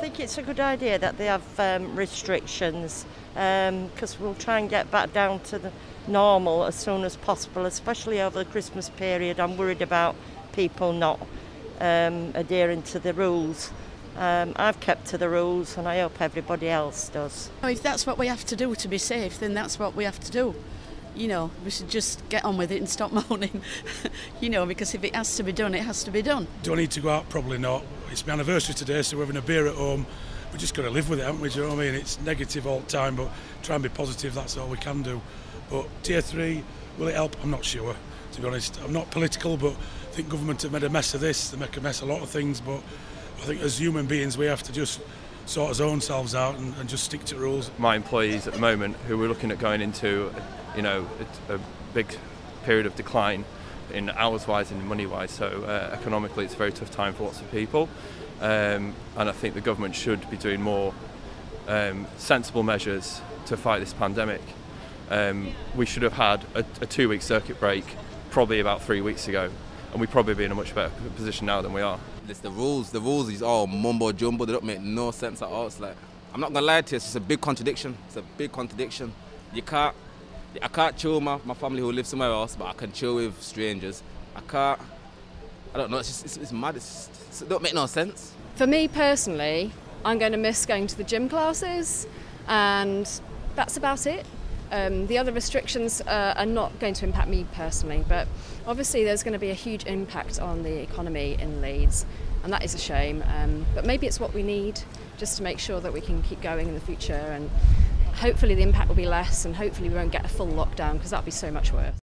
think it's a good idea that they have um, restrictions because um, we'll try and get back down to the normal as soon as possible, especially over the Christmas period. I'm worried about people not um, adhering to the rules. Um, I've kept to the rules and I hope everybody else does. If that's what we have to do to be safe, then that's what we have to do. You know, we should just get on with it and stop moaning. you know, because if it has to be done, it has to be done. Do I need to go out? Probably not. It's my anniversary today, so we're having a beer at home. We're just got to live with it, haven't we? Do you know what I mean? It's negative all the time, but try and be positive, that's all we can do. But tier three, will it help? I'm not sure, to be honest. I'm not political, but I think government have made a mess of this. They make a mess of a lot of things, but I think as human beings, we have to just sort our own selves out and, and just stick to rules. My employees at the moment, who we're looking at going into, you know, a, big period of decline in hours-wise and money-wise. So uh, economically, it's a very tough time for lots of people, um, and I think the government should be doing more um, sensible measures to fight this pandemic. Um, we should have had a, a two-week circuit break probably about three weeks ago, and we'd probably be in a much better position now than we are. It's the rules. The rules is all mumbo jumbo. They don't make no sense at all. It's like I'm not gonna lie to you. It's a big contradiction. It's a big contradiction. You can't. I can't chill with my, my family who live somewhere else, but I can chill with strangers. I can't. I don't know. It's just it's, it's mad. It's, it don't make no sense. For me personally, I'm going to miss going to the gym classes, and that's about it. Um, the other restrictions uh, are not going to impact me personally, but obviously there's going to be a huge impact on the economy in Leeds, and that is a shame. Um, but maybe it's what we need just to make sure that we can keep going in the future, and hopefully the impact will be less, and hopefully we won't get a full lockdown because that'd be so much worse.